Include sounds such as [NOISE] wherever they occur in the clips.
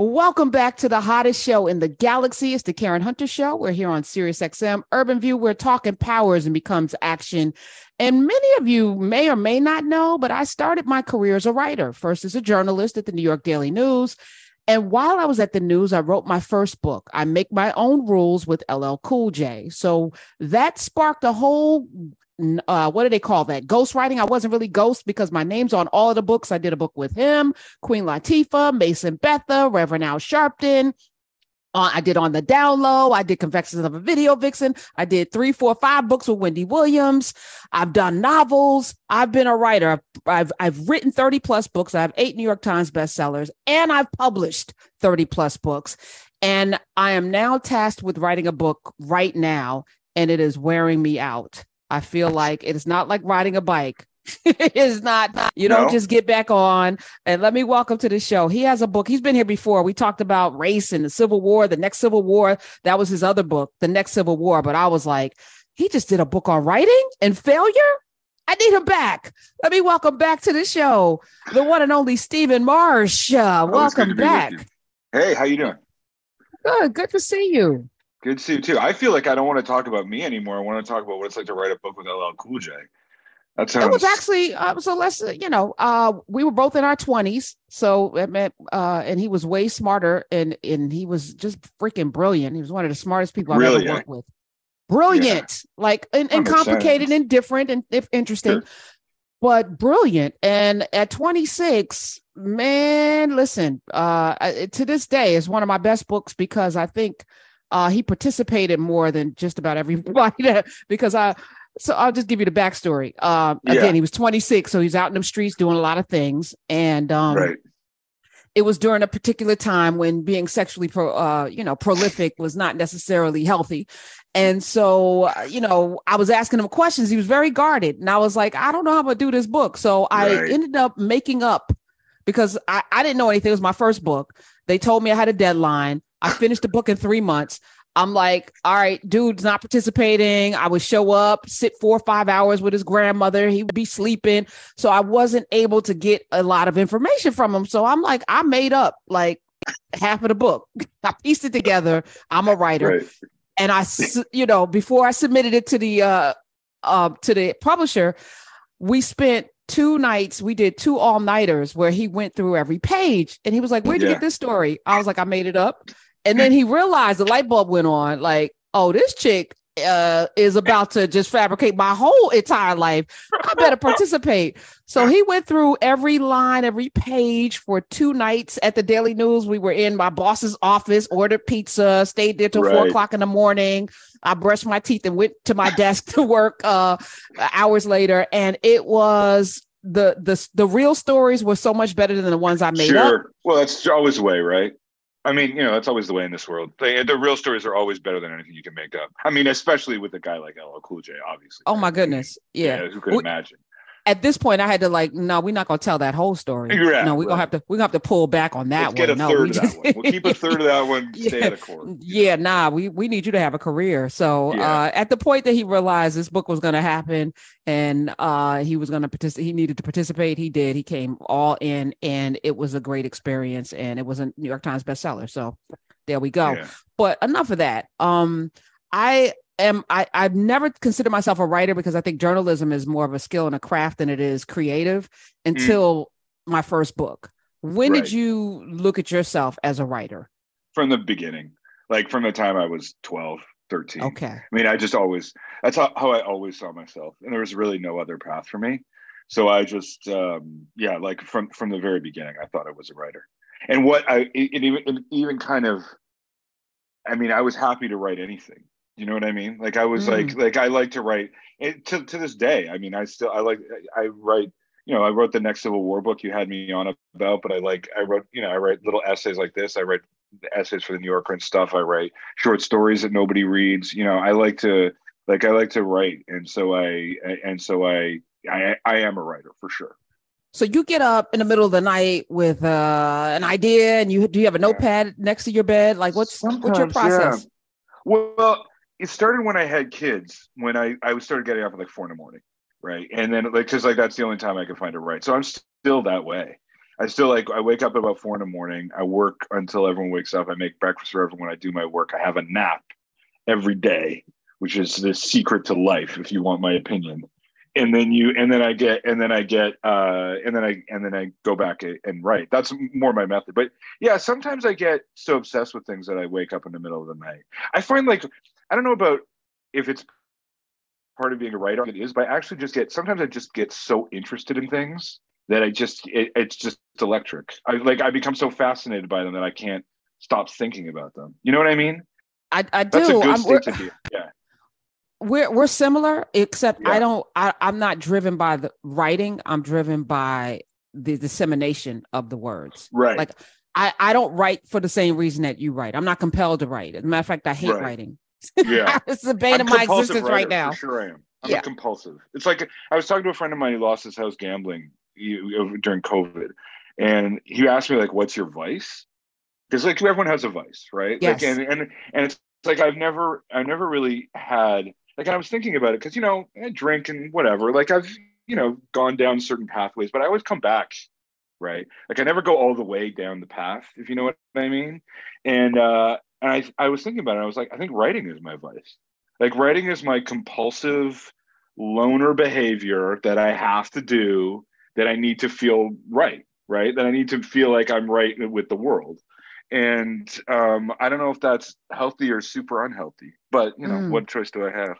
Welcome back to the hottest show in the galaxy. It's the Karen Hunter Show. We're here on Sirius XM Urban View. We're talking powers and becomes action. And many of you may or may not know, but I started my career as a writer, first as a journalist at the New York Daily News. And while I was at the news, I wrote my first book. I make my own rules with LL Cool J. So that sparked a whole uh, what do they call that? Ghostwriting. I wasn't really ghost because my name's on all of the books. I did a book with him, Queen Latifah, Mason Betha, Reverend Al Sharpton. Uh, I did on the down low. I did Confessions of a Video Vixen. I did three, four, five books with Wendy Williams. I've done novels. I've been a writer. I've, I've, I've written 30 plus books. I have eight New York Times bestsellers, and I've published 30 plus books. And I am now tasked with writing a book right now, and it is wearing me out. I feel like it is not like riding a bike. [LAUGHS] it is not, you don't just get back on. And let me welcome to the show. He has a book. He's been here before. We talked about race and the Civil War, the next Civil War. That was his other book, The Next Civil War. But I was like, he just did a book on writing and failure. I need him back. Let me welcome back to the show the one and only Stephen Marche. Uh, welcome back. Hey, how you doing? Good. Good to see you. Good to see you too. I feel like I don't want to talk about me anymore. I want to talk about what it's like to write a book with LL Cool J. That sounds. It was actually uh, so. Let's you know, uh, we were both in our twenties. So it meant, uh, and he was way smarter, and and he was just freaking brilliant. He was one of the smartest people I've ever worked with. Brilliant, yeah. like and, and complicated and different and if interesting, sure. but brilliant. And at 26, man, listen, uh, to this day is one of my best books because I think uh, he participated more than just about everybody [LAUGHS] because I. So I'll just give you the backstory. Uh, yeah. Again, he was 26, so he's out in the streets doing a lot of things, and um, right. it was during a particular time when being sexually pro, uh, you know, prolific was not necessarily healthy. And so, uh, you know, I was asking him questions. He was very guarded, and I was like, I don't know how I'm gonna do this book. So I right. ended up making up because I, I didn't know anything. It was my first book. They told me I had a deadline. I finished the book in three months. I'm like, all right, dude's not participating. I would show up, sit four or five hours with his grandmother. He would be sleeping. So I wasn't able to get a lot of information from him. So I'm like, I made up like half of the book. [LAUGHS] I pieced it together. I'm a writer. Right. And I, you know, before I submitted it to the, uh, uh, to the publisher, we spent two nights we did two all nighters where he went through every page and he was like where'd you yeah. get this story i was like i made it up and then he realized the light bulb went on like oh this chick uh, is about to just fabricate my whole entire life. I better participate. So he went through every line, every page for two nights at the Daily News. We were in my boss's office, ordered pizza, stayed there till right. four o'clock in the morning. I brushed my teeth and went to my desk to work uh, hours later. And it was the the the real stories were so much better than the ones I made sure. up. Well, that's always the way, right? I mean, you know, that's always the way in this world. They, the real stories are always better than anything you can make up. I mean, especially with a guy like LL Cool J, obviously. Oh my goodness, yeah. yeah who could we, imagine? At this point, I had to like, no, we're not gonna tell that whole story. Yeah, no, we're right. gonna have to we're gonna have to pull back on that Let's one. Get a no, third we just... of that one. We'll keep a third of that one. [LAUGHS] Stay yeah. the court. Yeah, nah, we we need you to have a career. So yeah. uh, at the point that he realized this book was gonna happen and uh, he was gonna participate, he needed to participate. He did. He came all in, and it was a great experience, and it was a New York Times bestseller. So there we go. Yeah. But enough of that. Um, I am I, I've never considered myself a writer because I think journalism is more of a skill and a craft than it is creative mm. until mm. my first book. When right. did you look at yourself as a writer? From the beginning, like from the time I was 12, 13. Okay. I mean, I just always, that's how, how I always saw myself. And there was really no other path for me. So I just, um, yeah, like from, from the very beginning, I thought I was a writer. And what I, it, it even, it even kind of, I mean, I was happy to write anything you know what I mean? Like I was mm. like like I like to write it to to this day. I mean, I still I like I write. You know, I wrote the next Civil War book you had me on about, but I like I wrote you know I write little essays like this. I write essays for the New Yorker and stuff. I write short stories that nobody reads. You know, I like to like I like to write, and so I and so I I I am a writer for sure. So you get up in the middle of the night with uh, an idea, and you do you have a notepad next to your bed? Like, what's Sometimes, what's your process? Yeah. Well, it started when I had kids. When I I started getting up at like four in the morning, right? And then like because like that's the only time I could find to right. So I'm still that way. I still like I wake up about four in the morning. I work until everyone wakes up. I make breakfast for everyone. I do my work. I have a nap every day, which is the secret to life, if you want my opinion. And then you and then I get and then I get uh and then I and then I go back and write. That's more my method. But yeah, sometimes I get so obsessed with things that I wake up in the middle of the night. I find like I don't know about if it's part of being a writer it is, but I actually just get sometimes I just get so interested in things that I just it, it's just electric. I like I become so fascinated by them that I can't stop thinking about them. You know what I mean? I, I do. That's a good I'm, state to be. Yeah. We're we're similar, except yeah. I don't. I, I'm not driven by the writing. I'm driven by the dissemination of the words. Right. Like I I don't write for the same reason that you write. I'm not compelled to write. As a matter of fact, I hate right. writing. Yeah. [LAUGHS] it's the bane I'm of my existence writer, right now. sure I am. I'm yeah. compulsive. It's like I was talking to a friend of mine who lost his house gambling during COVID, and he asked me like, "What's your vice?" Because like everyone has a vice, right? Yes. Like, and and and it's like I've never I've never really had like I was thinking about it because you know I drink and whatever. Like I've you know gone down certain pathways, but I always come back, right? Like I never go all the way down the path, if you know what I mean. And uh, and I I was thinking about it. I was like, I think writing is my vice. Like writing is my compulsive loner behavior that I have to do that I need to feel right, right? That I need to feel like I'm right with the world. And um, I don't know if that's healthy or super unhealthy, but you know, mm. what choice do I have?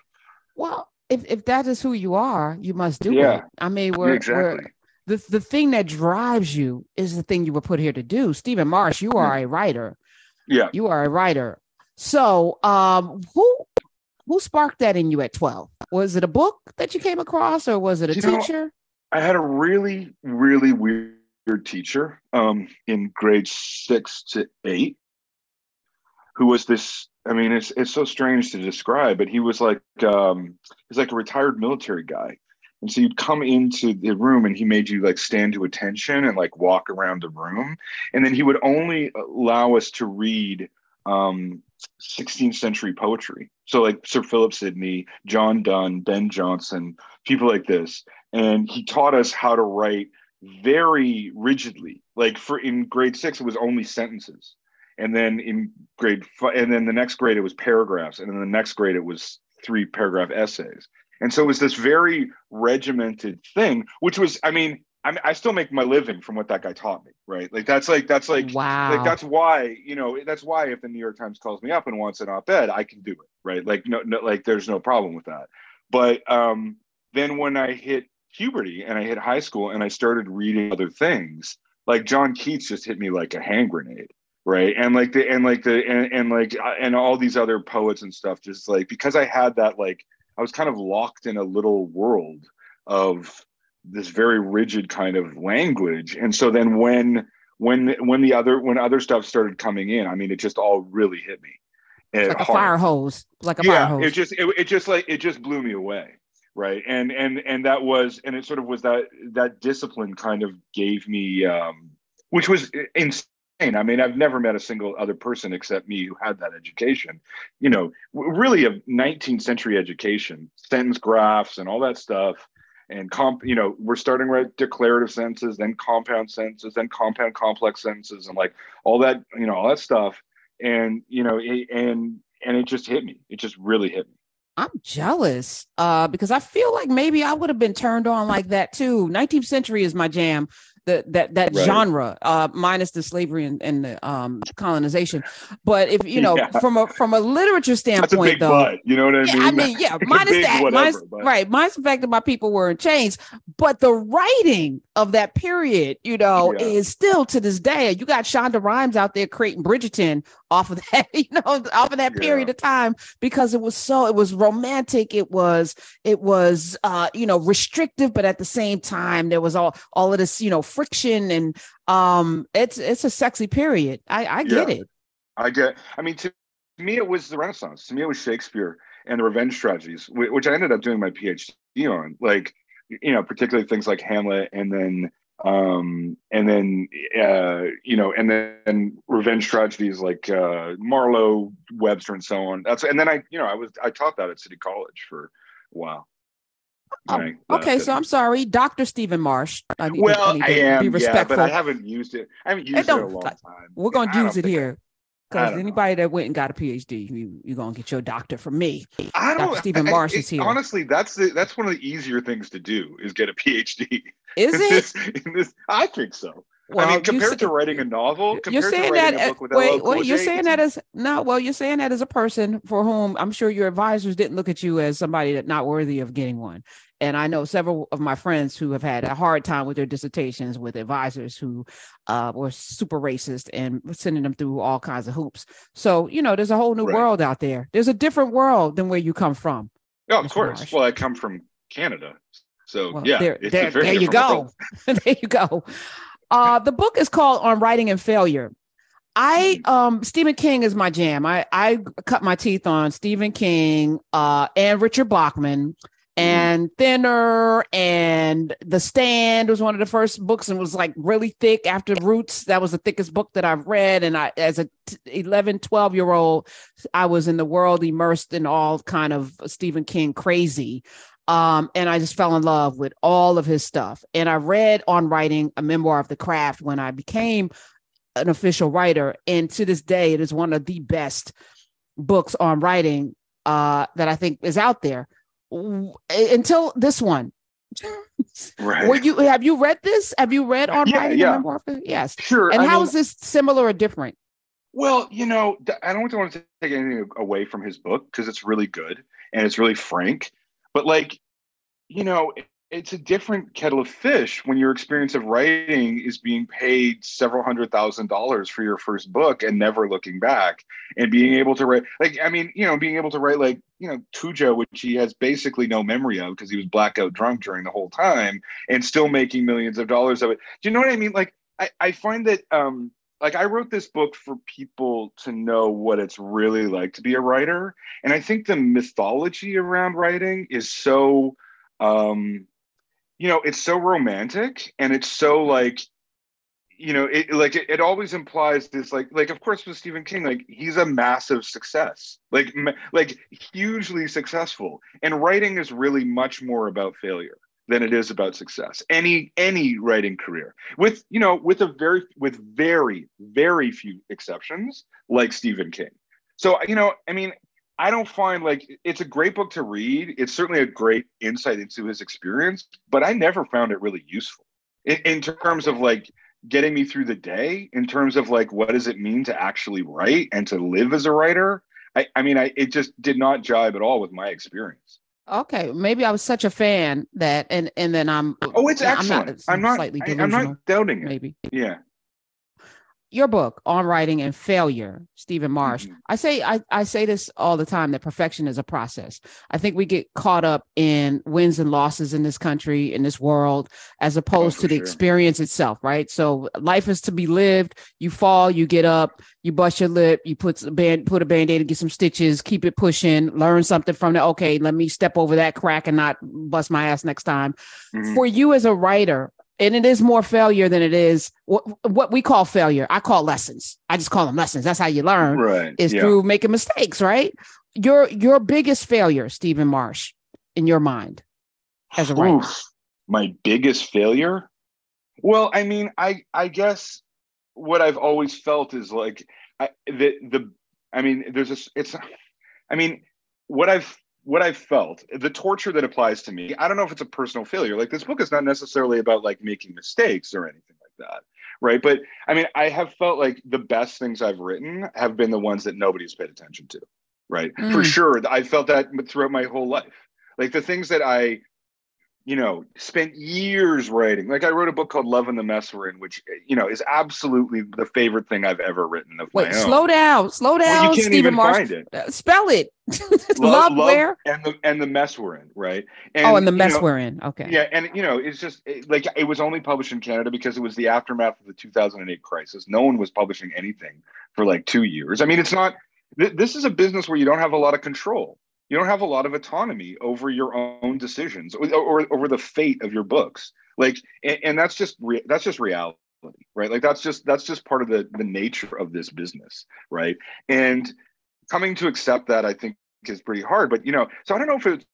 Well, if, if that is who you are, you must do yeah. it. I mean, we're, exactly. We're, the, the thing that drives you is the thing you were put here to do. Stephen Marche, you are a writer. Yeah. You are a writer. So um who who sparked that in you at 12? Was it a book that you came across or was it a you teacher? Know, I had a really, really weird teacher um, in grade six to eight who was this. I mean, it's it's so strange to describe, but he was like um, he's like a retired military guy. And so you'd come into the room and he made you like stand to attention and like walk around the room. And then he would only allow us to read um, 16th century poetry. So like Sir Philip Sidney, John Donne, Ben Jonson, people like this. And he taught us how to write very rigidly. Like for in grade six, it was only sentences. And then in grade five, and then the next grade it was paragraphs. And then the next grade it was three paragraph essays. And so it was this very regimented thing, which was, I mean, I, mean, I still make my living from what that guy taught me, right? Like that's like that's like wow. Like that's why you know that's why if the New York Times calls me up and wants an op-ed, I can do it, right? Like no, no like there's no problem with that. But um, then when I hit puberty and I hit high school and I started reading other things, like John Keats just hit me like a hand grenade, right? And like the and like the and, and like uh, and all these other poets and stuff, just like because I had that like I was kind of locked in a little world of this very rigid kind of language. And so then when when when the other when other stuff started coming in i mean it just all really hit me. Like a fire hose like a yeah, fire hose. it just it, it just like it just blew me away right? And and and that was and it sort of was that that discipline kind of gave me um which was insane I mean, I've never met a single other person except me who had that education. You know, really a 19th century education, sentence graphs and all that stuff and comp you know we're starting with declarative sentences then compound sentences then compound complex sentences and like all that you know all that stuff. And you know it, and and it just hit me. It just really hit me. I'm jealous uh because i feel like maybe i would have been turned on like that too. 19th century is my jam the, that that right. genre, uh, minus the slavery and, and the um, colonization. But if you know, yeah. from a from a literature standpoint, a though, butt, you know what I mean? Yeah, I mean, yeah, [LAUGHS] minus that, whatever, minus, right? Minus the fact that my people were in chains, but the writing of that period, you know, yeah. is still to this day. You got Shonda Rhimes out there creating Bridgerton off of [LAUGHS] that, you know, off of that period of time because it was so it was romantic. It was it was uh, you know restrictive, but at the same time there was all all of this, you know friction and um it's it's a sexy period. I i get yeah, it. I get i mean to me it was the renaissance. To me it was shakespeare and the revenge tragedies which i ended up doing my phd on like you know particularly things like hamlet and then um and then uh you know and then and revenge tragedies like uh marlowe webster and so on that's and then i you know i was i taught that at city college for a while Um, okay, so I'm sorry, Doctor Stephen Marche. I need, well, I, I am, be respectful. Yeah, but I haven't used it. I haven't used it, it a long time. We're gonna use it here. Because anybody know. that went and got a PhD, you, you're gonna get your doctor from me. I don't. Dr. Stephen Marche is here. Honestly, that's the that's one of the easier things to do is get a PhD. Is [LAUGHS] it? This, this, I think so. Well, I mean, compared to writing a novel, you're saying that. wait, wait, you're saying that as no. Well, you're saying that as a person for whom I'm sure your advisors didn't look at you as somebody that not worthy of getting one. And I know several of my friends who have had a hard time with their dissertations with advisors who uh, were super racist and sending them through all kinds of hoops. So you know, there's a whole new right. world out there. There's a different world than where you come from. Yeah, of course. Marche. Well, I come from Canada, so well, yeah, there, there, there you go. [LAUGHS] there you go. Uh, the book is called On Writing and Failure. I mm-hmm. um Stephen King is my jam. I I cut my teeth on Stephen King uh and Richard Bachman. And Thinner and The Stand was one of the first books and was like really thick after Roots. That was the thickest book that I've read. And I, as a 11, 12 year old, I was in the world immersed in all kind of Stephen King crazy. Um, and I just fell in love with all of his stuff. And I read on writing a memoir of the craft when I became an official writer. And to this day, it is one of the best books on writing uh, that I think is out there. Until this one. [LAUGHS] Right. Were you have you read this? Have you read on yeah, writing yeah. a memoir? Yes. Sure. And I how mean, is this similar or different? Well, you know, I don't want to take anything away from his book because it's really good and it's really frank. But like, you know, it's a different kettle of fish when your experience of writing is being paid several hundred thousand dollars for your first book and never looking back. And being able to write like i mean you know being able to write like you know Cujo which he has basically no memory of because he was blackout drunk during the whole time and still making millions of dollars of it. Do you know what i mean? Like i, I find that um like I wrote this book for people to know what it's really like to be a writer. And I think the mythology around writing is so um you know, it's so romantic and it's so like you know, it like it, it always implies this like like of course with Stephen King like he's a massive success. Like like hugely successful. And writing is really much more about failure than it is about success any any writing career with you know with a very with very very few exceptions like stephen king so you know i mean i don't find like it's a great book to read it's certainly a great insight into his experience but i never found it really useful in, in terms of like getting me through the day in terms of like what does it mean to actually write and to live as a writer i, I mean i it just did not jibe at all with my experience Okay, maybe I was such a fan that, and and then I'm. Oh, it's excellent. I'm not. I'm not slightly delusional. I'm not doubting it. Maybe. Yeah your book on writing and failure stephen marche mm-hmm. i say I, I say this all the time that perfection is a process i think we get caught up in wins and losses in this country in this world as opposed oh, to the sure. experience itself right so life is to be lived you fall you get up you bust your lip you put a band put a band-aid and get some stitches keep it pushing learn something from it okay let me step over that crack and not bust my ass next time mm-hmm. for you as a writer and it is more failure than it is what, what we call failure. I call lessons. I just call them lessons. That's how you learn. Right. Is yeah. through making mistakes, right? Your your biggest failure, Stephen Marche, in your mind as a writer. Oof, my biggest failure? Well, I mean, I I guess what I've always felt is like I, the the I mean, there's a it's I mean, what I've what I felt, the torture that applies to me, I don't know if it's a personal failure. Like this book is not necessarily about like making mistakes or anything like that. Right. But I mean, I have felt like the best things I've written have been the ones that nobody's paid attention to. Right. Mm. For sure. I felt that throughout my whole life. Like the things that I you know, spent years writing. Like I wrote a book called Love and the Mess We're In, which you know is absolutely the favorite thing I've ever written of Wait, slow down, slow down, well, you can't Stephen even Marche. Find it. Uh, spell it. [LAUGHS] love, love, where and the and the mess we're in, right? And, oh, and the mess know, we're in. Okay. Yeah, and you know, it's just it, like it was only published in Canada because it was the aftermath of the 2008 crisis. No one was publishing anything for like two years. I mean, it's not. Th- this is a business where you don't have a lot of control you don't have a lot of autonomy over your own decisions or, or over the fate of your books. Like and, and that's just re- that's just reality right? Like that's just that's just part of the the nature of this business right? And coming to accept that i think is pretty hard but you know so i don't know if it's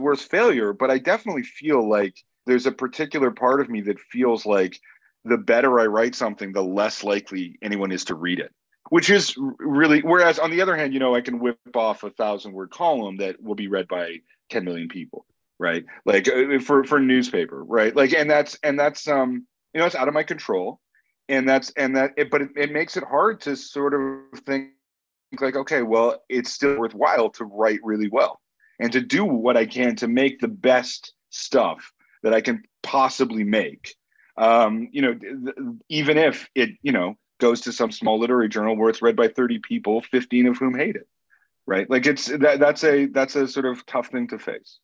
worst failure, but I definitely feel like there's a particular part of me that feels like the better I write something, the less likely anyone is to read it. Which is really whereas on the other hand, you know, I can whip off a thousand word column that will be read by 10 million people, right? Like uh, for for newspaper, right? Like and that's and that's um you know it's out of my control and that's and that it, but it, it makes it hard to sort of think like okay well it's still worthwhile to write really well and to do what i can to make the best stuff that i can possibly make um, you know even if it you know goes to some small literary journal where it's read by 30 people 15 of whom hate it right like it's that, that's a that's a sort of tough thing to face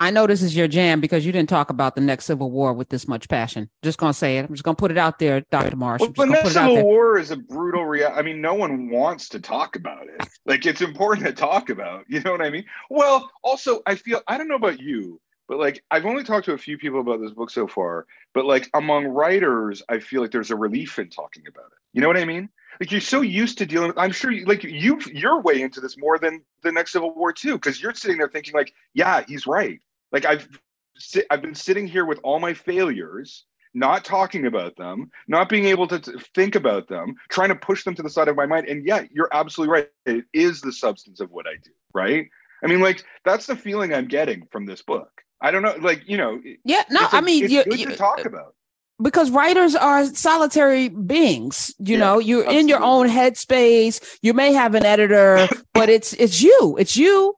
I know this is your jam because you didn't talk about the next Civil War with this much passion. Just gonna say it. I'm just gonna put it out there, Dr. Marche. Well, the next Civil War is a brutal reality. I mean, no one wants to talk about it. Like it's important to talk about. You know what I mean? Well, also, I feel I don't know about you, but like I've only talked to a few people about this book so far. But like among writers, I feel like there's a relief in talking about it. You know what I mean? Like you're so used to dealing with. I'm sure, you, like you, you're way into this more than the next Civil War too, because you're sitting there thinking like, yeah, he's right like I've I've been sitting here with all my failures, not talking about them, not being able to think about them, trying to push them to the side of my mind. And yeah, you're absolutely right. It is the substance of what I do, right? I mean, like that's the feeling I'm getting from this book. I don't know, like you know. Yeah, no, I mean, it's you, good you, to talk about because writers are solitary beings you yeah, know you're absolutely. in your own headspace you may have an editor [COUGHS] but it's it's you it's you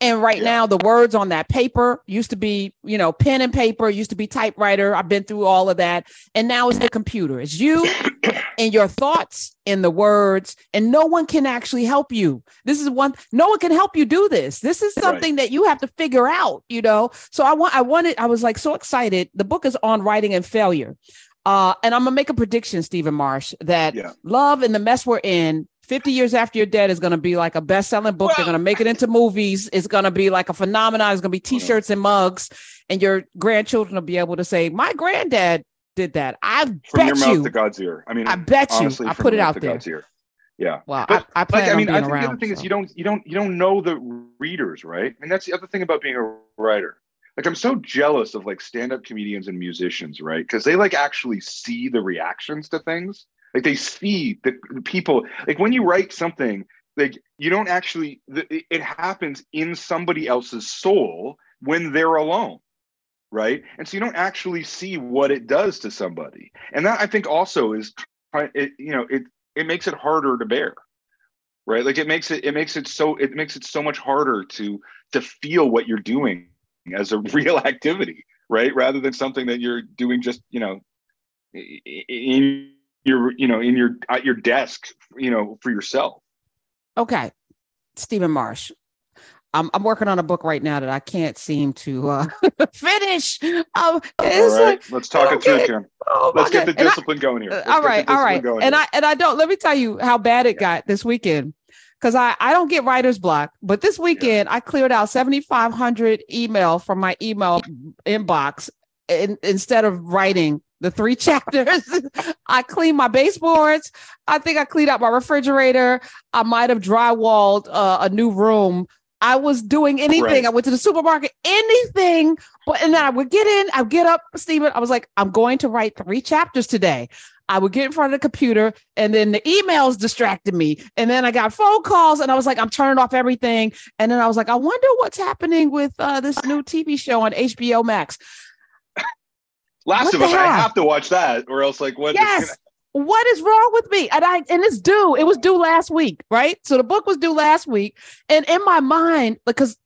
and right yeah. now, the words on that paper used to be, you know, pen and paper, used to be typewriter. I've been through all of that. And now it's the computer. It's you [COUGHS] and your thoughts in the words, and no one can actually help you. This is one, no one can help you do this. This is something right. that you have to figure out, you know. So I want, I wanted, I was like so excited. The book is on writing and failure. Uh, and I'm gonna make a prediction, Stephen Marche, that yeah. love and the mess we're in 50 years after you're dead is going to be like a best-selling book. Well, They're going to make it into movies. It's going to be like a phenomenon. It's going to be t-shirts and mugs, and your grandchildren will be able to say, "My granddad did that." I from bet your mouth you, to God's ear. I mean, I bet honestly, you. I put it out there. God's ear. Yeah. Well, but, I, I plan like, I mean, I think around, the other thing so. is you don't you don't you don't know the readers, right? And that's the other thing about being a writer. Like I'm so jealous of like stand-up comedians and musicians, right? Because they like actually see the reactions to things like they see the, the people. Like when you write something, like you don't actually. It happens in somebody else's soul when they're alone right and so you don't actually see what it does to somebody and that i think also is it you know it it makes it harder to bear right like it makes it it makes it so it makes it so much harder to to feel what you're doing as a [LAUGHS] real activity right rather than something that you're doing just you know in your you know in your at your desk you know for yourself okay stephen marche I'm, I'm working on a book right now that I can't seem to uh, [LAUGHS] finish. Um, all right, let's talk it through, Kim. Oh, let's get the discipline I, going here. Let's all right, all right. And here. I and I don't. Let me tell you how bad it yeah. got this weekend because I, I don't get writer's block, but this weekend yeah. I cleared out 7,500 email from my email inbox in, instead of writing the three [LAUGHS] chapters. I cleaned my baseboards. I think I cleaned out my refrigerator. I might have drywalled uh, a new room. I was doing anything. Right. I went to the supermarket, anything. But and then I would get in, I would get up, Stephen. I was like, I'm going to write three chapters today. I would get in front of the computer and then the emails distracted me. And then I got phone calls and I was like, I'm turning off everything. And then I was like, I wonder what's happening with uh, this new TV show on HBO Max. Last what of Us, hell? I have to watch that, or else like what? Yes. Gonna... What is wrong with me? And I and it's due. It was due last week, right? So the book was due last week, and in my mind, because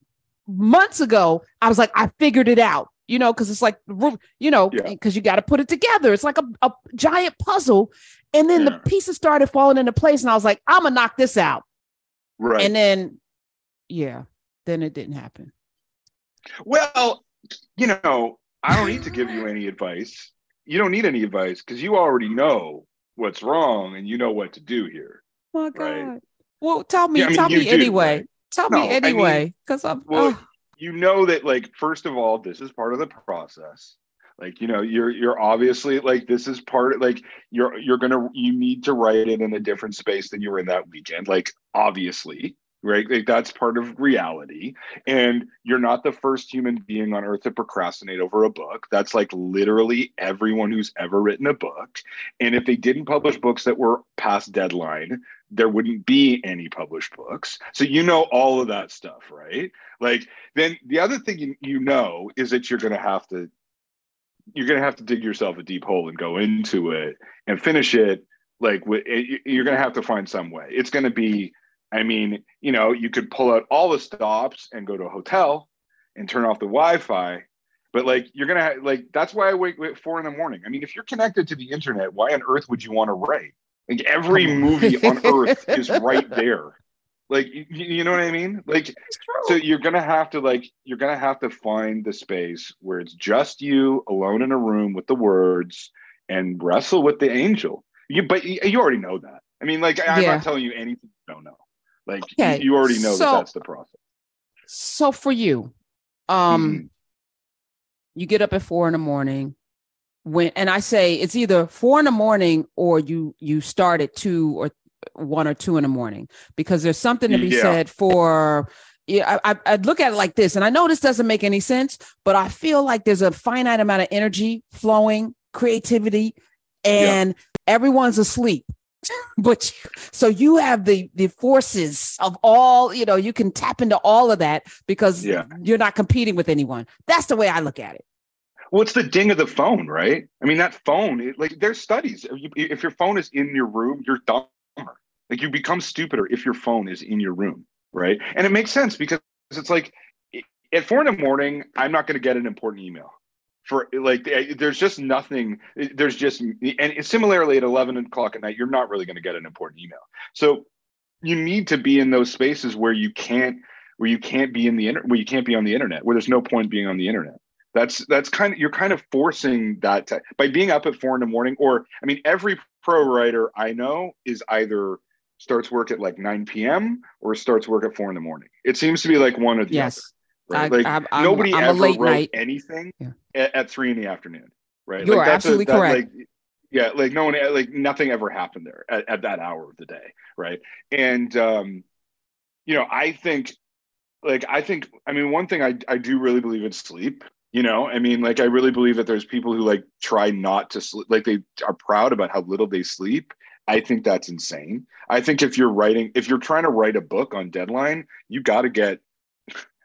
months ago, I was like, I figured it out. You know, because it's like you know, because yeah. you got to put it together. It's like a, a giant puzzle, and then yeah. the pieces started falling into place, and I was like, I'm gonna knock this out. Right. And then, yeah, then it didn't happen. Well, you know, I don't need to give you any advice. You don't need any advice because you already know what's wrong and you know what to do here. Oh my God. Right? Well, tell me, yeah, I mean, tell me do, anyway. Right? Tell no, me anyway. Because I mean, I'm well, oh. you know that like first of all, this is part of the process. Like, you know, you're you're obviously like this is part of like you're you're gonna you need to write it in a different space than you were in that weekend. Like, obviously, right? Like that's part of reality. And you're not the first human being on earth to procrastinate over a book. That's like literally everyone who's ever written a book. And if they didn't publish books that were past deadline, there wouldn't be any published books. So you know all of that stuff, right? Like then the other thing you, you know is that you're going to have to you're going to have to dig yourself a deep hole and go into it and finish it like you're going to have to find some way. It's going to be I mean, you know, you could pull out all the stops and go to a hotel and turn off the Wi-Fi, but like you're gonna have, like that's why I wake at four in the morning. I mean, if you're connected to the internet, why on earth would you want to write? Like every movie [LAUGHS] on earth is right there. Like you, you know what I mean? Like so you're gonna have to like you're gonna have to find the space where it's just you alone in a room with the words and wrestle with the angel. You but you, you already know that. I mean, like I'm yeah. not telling you anything you don't know. Like okay. you, you, already know so, that that's the process. So for you, um, mm-hmm. you get up at four in the morning. When and I say it's either four in the morning or you you start at two or one or two in the morning because there's something to be yeah. said for yeah, I, I look at it like this, and I know this doesn't make any sense, but I feel like there's a finite amount of energy flowing, creativity, and yeah. everyone's asleep. [LAUGHS] but so you have the the forces of all you know you can tap into all of that because yeah. you're not competing with anyone. That's the way i look at it. Well it's the ding of the phone right? I mean that phone it, like there's studies. If, you, if your phone is in your room you're dumber. Like you become stupider if your phone is in your room right? And it makes sense because it's like at four in the morning i'm not going to get an important email for like there's just nothing there's just and similarly at 11 o'clock at night you're not really going to get an important email. So you need to be in those spaces where you can't where you can't be in the internet where you can't be on the internet where there's no point being on the internet. That's that's kind of you're kind of forcing that to, by being up at four in the morning or i mean every pro writer i know is either starts work at like 9 p.m or starts work at four in the morning. It seems to be like one or the yes. other Right? I, like I'm, nobody I'm ever wrote night. anything yeah. at, at, three in the afternoon, right? You like, are absolutely a, that, correct. Like, yeah, like no one, like nothing ever happened there at, at that hour of the day, right? And um, you know, I think, like, I think, I mean, one thing I I do really believe in sleep. You know, I mean, like, I really believe that there's people who like try not to sleep, like they are proud about how little they sleep. I think that's insane. I think if you're writing, if you're trying to write a book on deadline, you got to get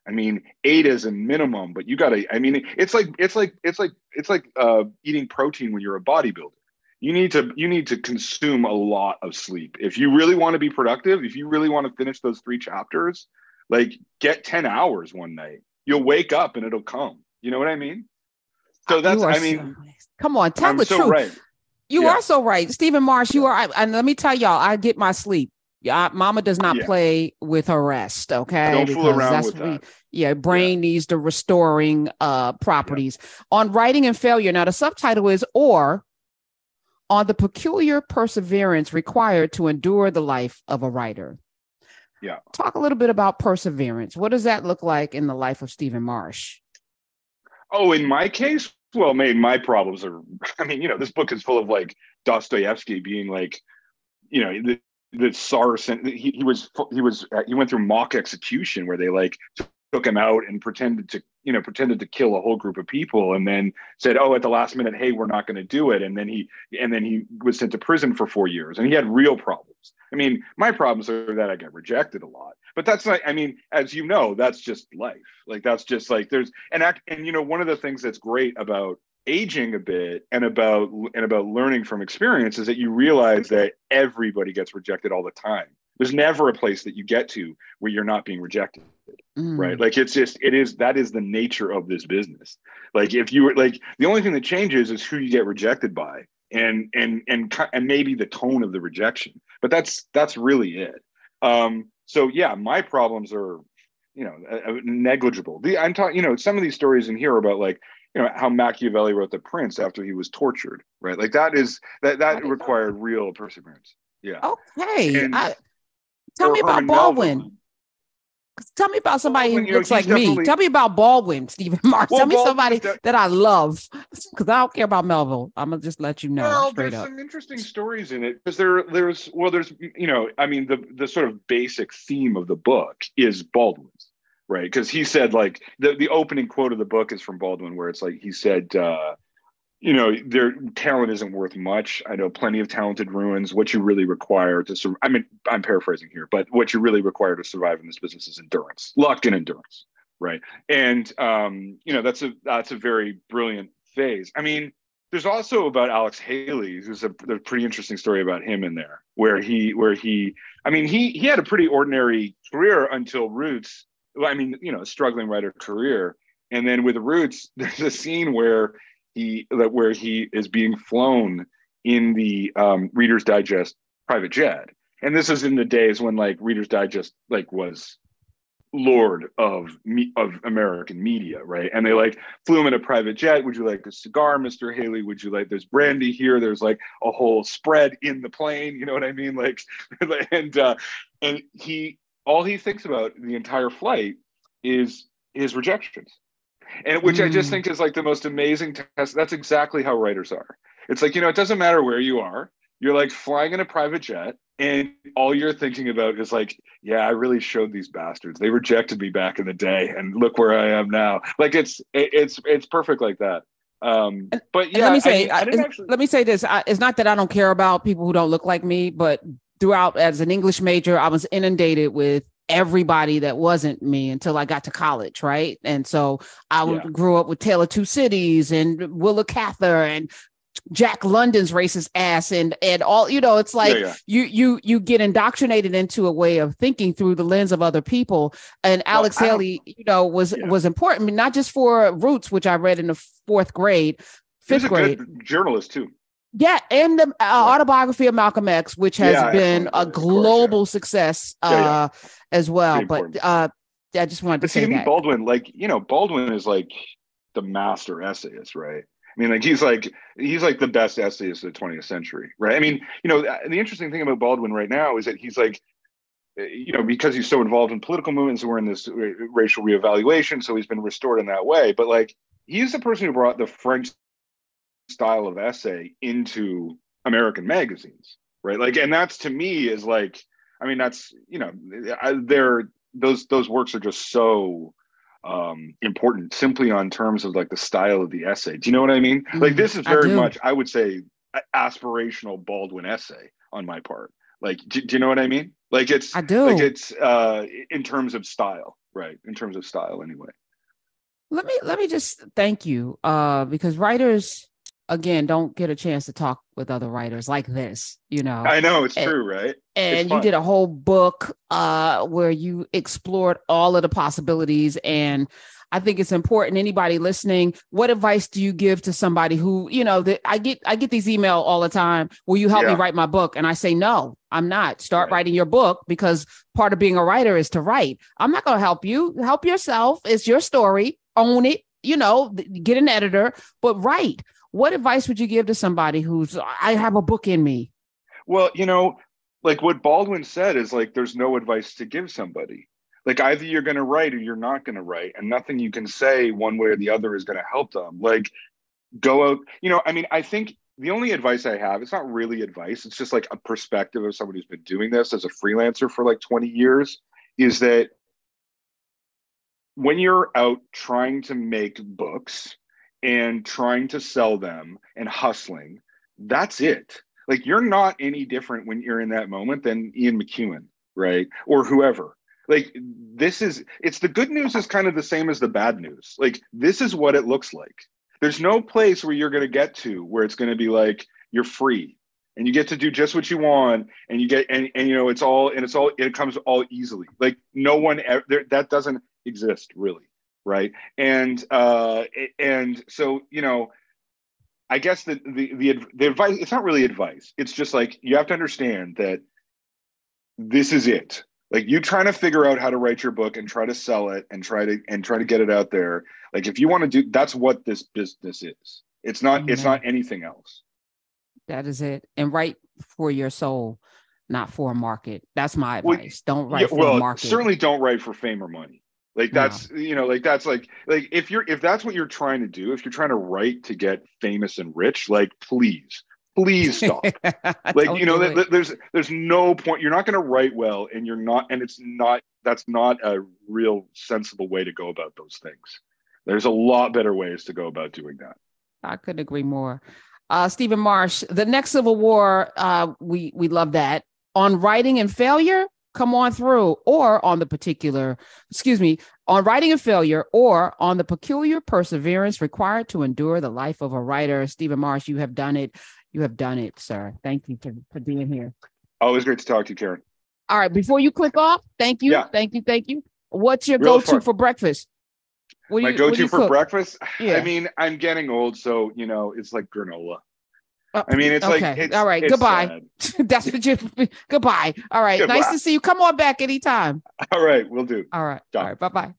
I mean, eight is a minimum, but you got to. I mean, it's like it's like it's like it's like uh, eating protein when you're a bodybuilder. You need to you need to consume a lot of sleep if you really want to be productive. If you really want to finish those three chapters, like get ten hours one night. You'll wake up and it'll come. You know what I mean? So that's I mean, so, come on, tell I'm the so truth. Right. You yeah. are so right, Stephen Marche. You are, and let me tell y'all, I get my sleep. Yeah, mama does not yeah. play with her rest. Okay, don't because fool around with that. yeah, brain yeah. needs the restoring uh properties yeah. on writing and failure. Now the subtitle is or on the peculiar perseverance required to endure the life of a writer. Yeah, talk a little bit about perseverance. What does that look like in the life of Stephen Marche? Oh, in my case, well, my my problems are. [LAUGHS] I mean, you know, this book is full of like Dostoevsky being like, you know, the, SARS and he, he was he was uh, he went through mock execution where they like took him out and pretended to you know pretended to kill a whole group of people and then said oh at the last minute hey we're not going to do it. And then he and then he was sent to prison for four years and he had real problems. I mean my problems are that i get rejected a lot but that's not i mean as you know that's just life. Like that's just like there's and act and you know one of the things that's great about aging a bit and about and about learning from experience is that you realize that everybody gets rejected all the time. There's never a place that you get to where you're not being rejected mm. right? Like it's just it is that is the nature of this business. Like if you were like the only thing that changes is who you get rejected by and and and and maybe the tone of the rejection but that's that's really it. Um so yeah my problems are you know negligible. The i'm talking you know some of these stories in here about like you know how Machiavelli wrote The Prince after he was tortured, right? Like that is that that required know. real perseverance. Yeah. Okay. And, I, tell me about Baldwin. Tell me about somebody who looks know, like me. Tell me about Baldwin, Stephen [LAUGHS] Marche. Well, Tell me Baldwin, somebody that, that, I love because I don't care about Melville. I'm gonna just let you know. Well, there's up. some interesting stories in it because there, there's well, there's you know, I mean, the the sort of basic theme of the book is Baldwin's, right? Because he said like the the opening quote of the book is from Baldwin, where it's like he said. uh you know, their talent isn't worth much. I know plenty of talented ruins. What you really require to survive, I mean, I'm paraphrasing here, but what you really require to survive in this business is endurance, luck and endurance, right? And um, you know, that's a that's a very brilliant phase. I mean, there's also about Alex Haley, There's a, a pretty interesting story about him in there, where he where he, I mean, he he had a pretty ordinary career until Roots. I mean, you know, struggling writer career, and then with Roots, [LAUGHS] there's a scene where he that where he is being flown in the um, Reader's Digest private jet, and this is in the days when like Reader's Digest like was lord of me of American media, right? And they like flew him in a private jet. Would you like a cigar, Mr. Haley? Would you like there's brandy here? There's like a whole spread in the plane. You know what I mean? Like, [LAUGHS] and uh, and he all he thinks about the entire flight is his rejections and which mm. I just mm. think is like the most amazing test. That's exactly how writers are. It's like, you know, it doesn't matter where you are. You're like flying in a private jet, and all you're thinking about is like, yeah, I really showed these bastards. They rejected me back in the day, and look where I am now. Like it's it's it's perfect like that. Um, but yeah, let me say, I, I actually... let me say this: it's not that I don't care about people who don't look like me, but throughout as an English major, I was inundated with everybody that wasn't me until I got to college, right? And so I yeah. grew up with Tale of Two Cities and Willa Cather and Jack London's racist ass and and all you know it's like yeah, yeah. you you you get indoctrinated into a way of thinking through the lens of other people and Alex Haley you know was yeah. was important not just for Roots which I read in the fourth grade fifth grade journalist too yeah, and the uh, autobiography of Malcolm X, which has yeah, been a global course, yeah. success uh, yeah, yeah. as well. But uh, I just wanted but to say that Baldwin, like you know, Baldwin is like the master essayist, right? I mean, like he's like he's like the best essayist of the 20th century, right? I mean, you know, the interesting thing about Baldwin right now is that he's like, eh, you know, because he's so involved in political movements, we're in this racial reevaluation, so he's been restored in that way. But like, he's the person who brought the French style of essay into American magazines, right? Like, and that's to me is like, I mean, that's you know, they're those those works are just so um important simply on terms of like the style of the essay. Do you know what I mean? Mm, like this is very I much, I would say, aspirational Baldwin essay on my part. Like, do, do, you know what I mean? Like it's I do. Like it's uh in terms of style, right? In terms of style, anyway. Let me let me just thank you uh because writers again don't get a chance to talk with other writers like this you know? I know it's and, true right? And you did a whole book uh where you explored all of the possibilities and i think it's important anybody listening what advice do you give to somebody who you know that i get i get these email all the time will you help yeah. me write my book? And i say no i'm not. Start right. writing your book because part of being a writer is to write. I'm not going to help you. Help yourself. It's your story. Own it you know get an editor but write what advice would you give to somebody who's I have a book in me? Well, you know, like what Baldwin said is like there's no advice to give somebody. Like either you're going to write or you're not going to write, and nothing you can say one way or the other is going to help them. Like go out, you know. I mean, I think the only advice I have, it's not really advice. It's just like a perspective of somebody who's been doing this as a freelancer for like 20 years. Is that when you're out trying to make books and trying to sell them and hustling. That's it. Like you're not any different when you're in that moment than Ian McEwan, right? Or whoever. Like this is it's the good news is kind of the same as the bad news. Like this is what it looks like. There's no place where you're going to get to where it's going to be like you're free and you get to do just what you want and you get and, and you know it's all and it's all it comes all easily like no one ever there, that doesn't exist really right and uh and so you know i guess the, the the the advice it's not really advice it's just like you have to understand that this is it like you trying to figure out how to write your book and try to sell it and try to and try to get it out there like if you want to do that's what this business is it's not mm-hmm. it's not anything else that is it and write for your soul not for a market. That's my advice. Well, don't write yeah, for well, a market. Certainly don't write for fame or money. Like that's no. you know, like that's like like if you're if that's what you're trying to do, if you're trying to write to get famous and rich, like please, please [LAUGHS] stop. [LAUGHS] like you know, th- there's there's no point. You're not going to write well, and you're not, and it's not. That's not a real sensible way to go about those things. There's a lot better ways to go about doing that. I couldn't agree more. Uh, Stephen Marche, the next Civil War, uh, we we love that. On writing and failure, come on through, or on the particular, excuse me, on writing a failure, or on the peculiar perseverance required to endure the life of a writer. Stephen Marche, you have done it. You have done it, sir. Thank you for, for being here. Always great to talk to you, Karen. All right, before you click off, thank you, yeah. thank you, thank you. What's your Real go-to for breakfast? What My you, go-to for cook? breakfast? [SIGHS] Yeah. I mean, I'm getting old, so you know, it's like granola. Uh, I mean, it's okay. like it's, all right. Goodbye. [LAUGHS] That's what you. [LAUGHS] Goodbye. All right. Goodbye. Nice to see you. Come on back anytime. All right, we'll do. All right. All right. Bye bye.